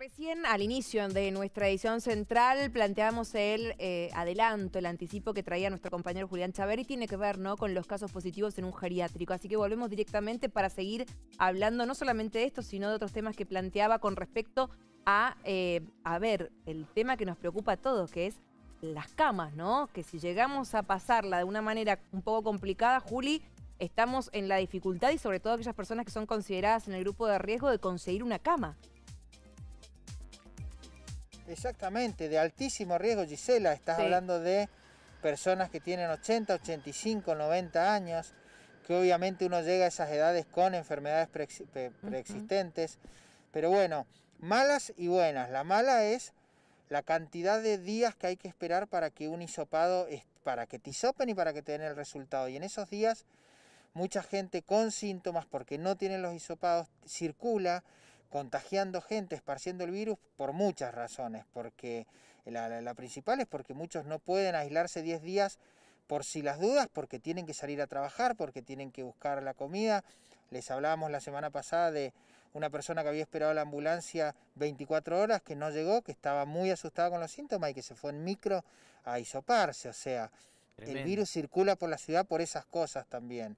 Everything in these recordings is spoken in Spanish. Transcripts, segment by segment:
Recién al inicio de nuestra edición central planteamos el eh, adelanto, el anticipo que traía nuestro compañero Julián Chaver y tiene que ver ¿no? con los casos positivos en un geriátrico. Así que volvemos directamente para seguir hablando no solamente de esto, sino de otros temas que planteaba con respecto a, eh, a ver, el tema que nos preocupa a todos, que es las camas, ¿no? Que si llegamos a pasarla de una manera un poco complicada, Juli, estamos en la dificultad y sobre todo aquellas personas que son consideradas en el grupo de riesgo de conseguir una cama. Exactamente, de altísimo riesgo, Gisela. Estás hablando de personas que tienen 80, 85, 90 años, que obviamente uno llega a esas edades con enfermedades preexistentes. Pero bueno, malas y buenas. La mala es la cantidad de días que hay que esperar para que un hisopado, para que te hisopen y para que te den el resultado. Y en esos días, mucha gente con síntomas, porque no tienen los hisopados, circula contagiando gente, esparciendo el virus por muchas razones, porque la, principal es porque muchos no pueden aislarse 10 días por si las dudas, porque tienen que salir a trabajar, porque tienen que buscar la comida. Les hablábamos la semana pasada de una persona que había esperado la ambulancia 24 horas, que no llegó, que estaba muy asustada con los síntomas y que se fue en micro a hisoparse. O sea, el virus circula por la ciudad por esas cosas también.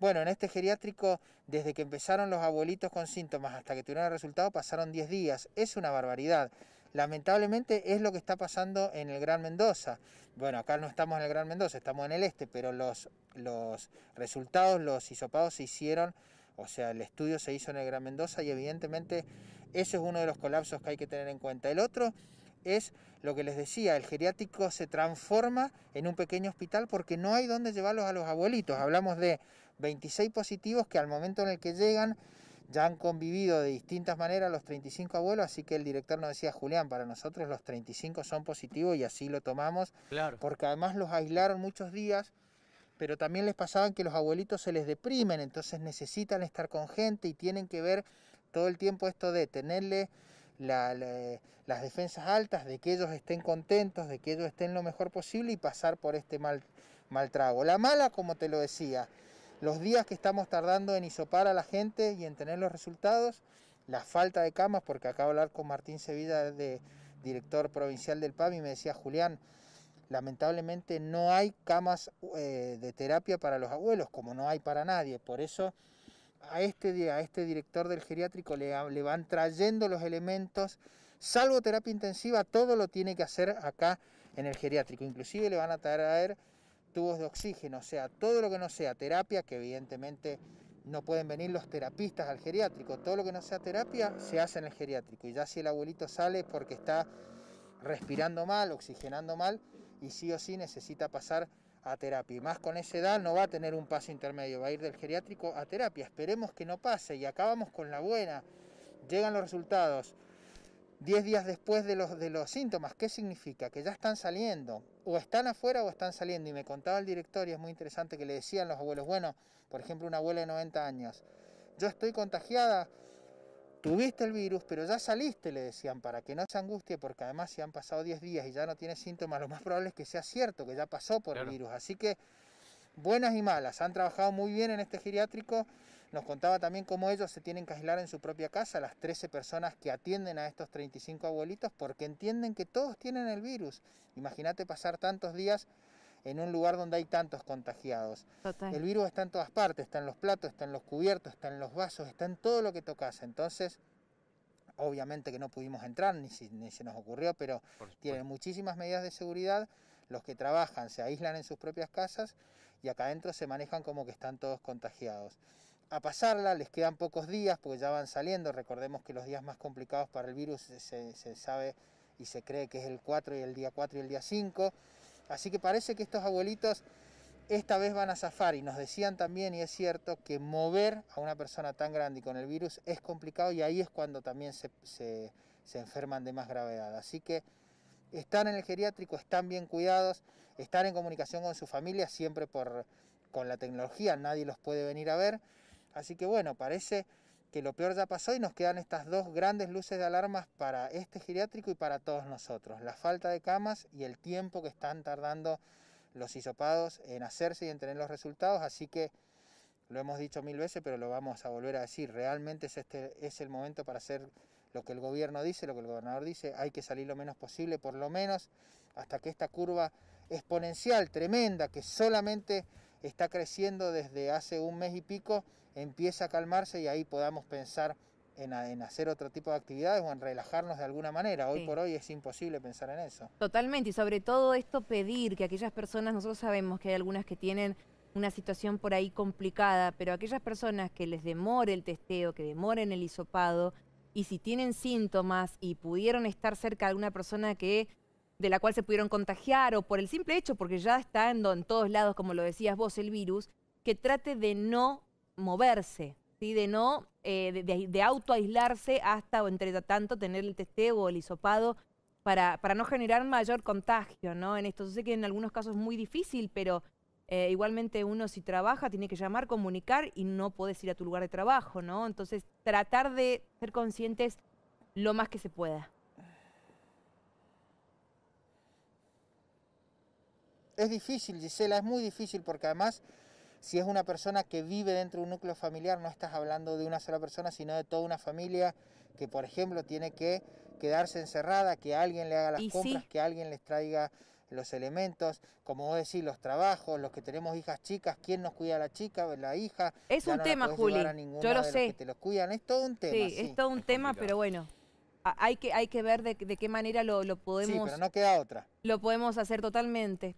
Bueno, en este geriátrico, desde que empezaron los abuelitos con síntomas hasta que tuvieron el resultado, pasaron 10 días. Es una barbaridad. Lamentablemente es lo que está pasando en el Gran Mendoza. Bueno, acá no estamos en el Gran Mendoza, estamos en el este, pero los, los resultados, los hisopados se hicieron, o sea, el estudio se hizo en el Gran Mendoza y evidentemente eso es uno de los colapsos que hay que tener en cuenta. El otro es lo que les decía, el geriátrico se transforma en un pequeño hospital porque no hay dónde llevarlos a los abuelitos. Hablamos de 26 positivos que al momento en el que llegan ya han convivido de distintas maneras los 35 abuelos, así que el director nos decía, Julián, para nosotros los 35 son positivos y así lo tomamos, claro. porque además los aislaron muchos días, pero también les pasaban que los abuelitos se les deprimen, entonces necesitan estar con gente y tienen que ver todo el tiempo esto de tenerle las defensas altas, de que ellos estén contentos, de que ellos estén lo mejor posible y pasar por este mal, mal trago. La mala, como te lo decía, los días que estamos tardando en hisopar a la gente y en tener los resultados, la falta de camas, porque acabo de hablar con Martín Sevilla, de, director provincial del PAMI, y me decía, Julián, lamentablemente no hay camas eh, de terapia para los abuelos, como no hay para nadie. Por eso a este, a este director del geriátrico le, le van trayendo los elementos, salvo terapia intensiva, todo lo tiene que hacer acá en el geriátrico. Inclusive le van a traer tubos de oxígeno, o sea, todo lo que no sea terapia, que evidentemente no pueden venir los terapistas al geriátrico, todo lo que no sea terapia se hace en el geriátrico. Y ya si el abuelito sale porque está respirando mal, oxigenando mal, y sí o sí necesita pasar a terapia. Y más con esa edad no va a tener un paso intermedio, va a ir del geriátrico a terapia. Esperemos que no pase y acabamos con la buena. Llegan los resultados 10 días después de los, de los síntomas. ¿Qué significa? Que ya están saliendo. O están afuera o están saliendo. Y me contaba el director, y es muy interesante, que le decían los abuelos, bueno, por ejemplo, una abuela de 90 años, yo estoy contagiada, tuviste el virus, pero ya saliste, le decían, para que no se angustie, porque además si han pasado 10 días y ya no tiene síntomas, lo más probable es que sea cierto, que ya pasó por el virus. Así que buenas y malas, han trabajado muy bien en este geriátrico nos contaba también cómo ellos se tienen que aislar en su propia casa, las 13 personas que atienden a estos 35 abuelitos, porque entienden que todos tienen el virus. Imagínate pasar tantos días en un lugar donde hay tantos contagiados. El virus está en todas partes, está en los platos, está en los cubiertos, está en los vasos, está en todo lo que tocas. Entonces, obviamente que no pudimos entrar, ni, ni se nos ocurrió, pero tienen muchísimas medidas de seguridad. Los que trabajan se aíslan en sus propias casas y acá adentro se manejan como que están todos contagiados a pasarla, les quedan pocos días porque ya van saliendo, recordemos que los días más complicados para el virus se, sabe y se cree que es el 4 y el día 4 y el día 5, así que parece que estos abuelitos esta vez van a zafar. Y nos decían también, y es cierto, que mover a una persona tan grande y con el virus es complicado y ahí es cuando también se, se, se enferman de más gravedad, así que están en el geriátrico, están bien cuidados, están en comunicación con su familia, siempre por, con la tecnología, nadie los puede venir a ver, Así que bueno, parece que lo peor ya pasó y nos quedan estas dos grandes luces de alarmas para este geriátrico y para todos nosotros. La falta de camas y el tiempo que están tardando los hisopados en hacerse y en tener los resultados. Así que lo hemos dicho mil veces, pero lo vamos a volver a decir. Realmente es, este, es el momento para hacer lo que el gobierno dice, lo que el gobernador dice, hay que salir lo menos posible, por lo menos hasta que esta curva exponencial, tremenda, que solamente está creciendo desde hace un mes y pico, empieza a calmarse y ahí podamos pensar en, hacer otro tipo de actividades o en relajarnos de alguna manera. Hoy por hoy es imposible pensar en eso. Totalmente, y sobre todo esto pedir que aquellas personas, nosotros sabemos que hay algunas que tienen una situación por ahí complicada, pero aquellas personas que les demore el testeo, que demoren el hisopado, y si tienen síntomas y pudieron estar cerca de alguna persona que de la cual se pudieron contagiar o por el simple hecho, porque ya está en, en todos lados, como lo decías vos, el virus, que trate de no moverse, ¿sí? de no, eh, de, de autoaislarse hasta o entre tanto tener el testeo o el hisopado para, para no generar mayor contagio, ¿no? En esto, yo sé que en algunos casos es muy difícil, pero eh, igualmente uno si trabaja tiene que llamar, comunicar y no puedes ir a tu lugar de trabajo, ¿no? Entonces tratar de ser conscientes lo más que se pueda. Es difícil, Gisela, es muy difícil porque además si es una persona que vive dentro de un núcleo familiar, no estás hablando de una sola persona, sino de toda una familia que, por ejemplo, tiene que quedarse encerrada, que alguien le haga las compras, que alguien les traiga los elementos, como vos decís, los trabajos, los que tenemos hijas chicas, quién nos cuida a la chica, la hija. Es un tema, Juli. Yo lo sé. te los cuidan, es todo un tema. Sí, es todo un tema, pero bueno. Hay que, hay que ver de, qué manera lo, lo podemos... Sí, pero no queda otra. Lo podemos hacer totalmente.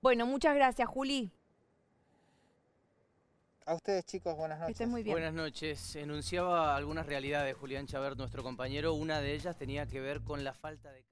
Bueno, muchas gracias, Juli. A ustedes, chicos, buenas noches. muy bien. Buenas noches. Enunciaba algunas realidades Julián Chabert, nuestro compañero. Una de ellas tenía que ver con la falta de...